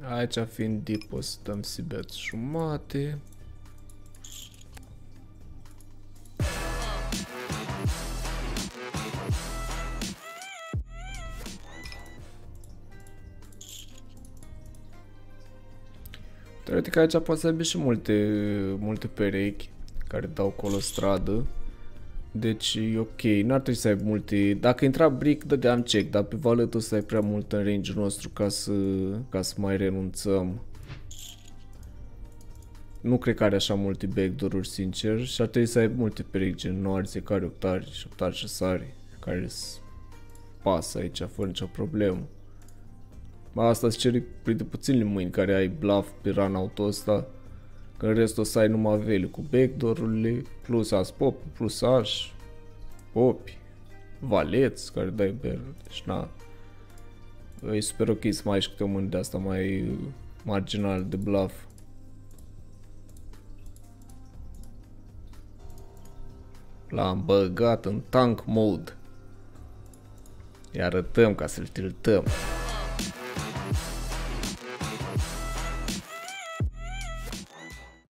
Aici fiind deep o să dăm sibet jumate. Teoretic aici poate să aibă și multe, multe perechi care dau colo stradă. Deci e ok, n-ar trebui să ai multe... Dacă intra brick, dădeam check, dar pe valet o să ai prea mult în range nostru ca să, ca să mai renunțăm. Nu cred că are așa multe backdoor-uri, sincer, și ar trebui să ai multe perechi, gen noarțe, care octari, și octari și sari, care pasă aici fără nicio problemă. Asta se cere printre puținile mâini care ai bluff pe run auto ăsta. Că în rest o să ai numai vele cu backdoor-urile, plus as pop, plus aș, popi, valeți care dai bear, deci na. E super ok să mai ai și câte o mână de asta mai marginal de bluff. L-am băgat în tank mode. Îi arătăm ca să-l tiltăm.